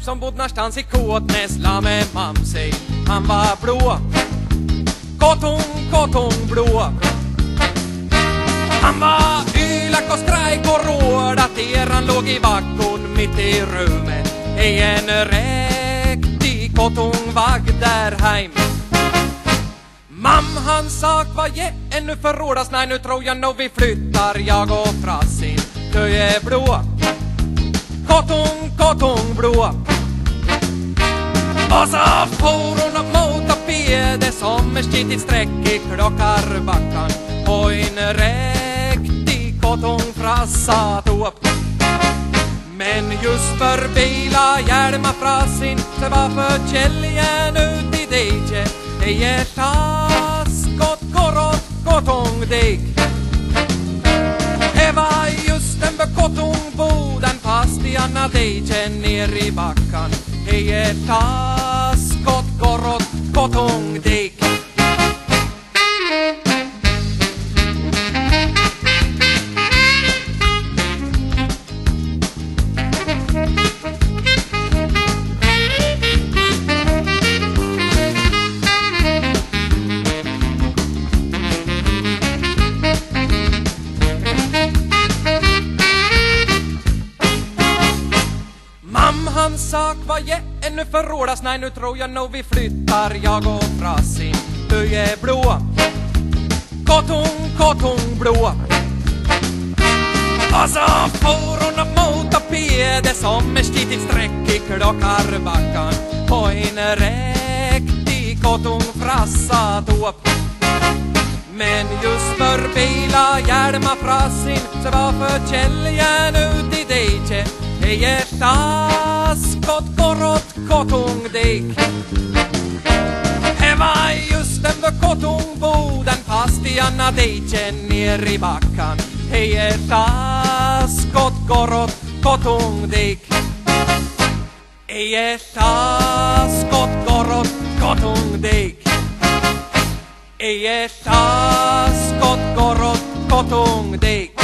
som bodde någonstans i Kåtnäs la med mamsej. Han var blå. kåtung, kåtung blå. Han var ylak och skrajk och råd att eran låg i vackon mitt i rummet. I en riktig kotongvagg där heim. Mam han sak var ge ännu förrådas, nej nu tror jag nog vi flyttar jag och Frassin. Du är blå. Kotong, kotong blå. Och så for hon upp mot tapete som ett skitigt streck i klockarbackan och en riktig kotongfrassa tog upp. Men just för bila hjälma frassin inte var för käljen ut i dike det ger taskot korot kotongdeg. Det var just en bekotongboden fast i anna dike ner i backan det ger taskot korot kotongdeg. Mam annan sak var jag ännu förrådas Nej nu tror jag nog vi flyttar. Jag och Frassin Du är blå. Kotong, kotong blå. Och så for hon upp mot Som är skitigt streck i klockarbackan På en riktig kotongfrassa tog upp. Men just för bila hjälma frassin så varför för käljen ut i dike i ett askott korot kotongdeg. Det var just den för kotungboden, fast i anna dike ner i backan i ett askott korot kotongdeg. I ett askott korot kotongdeg. I ett askott korot kotongdeg.